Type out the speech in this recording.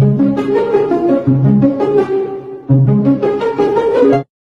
Thank you.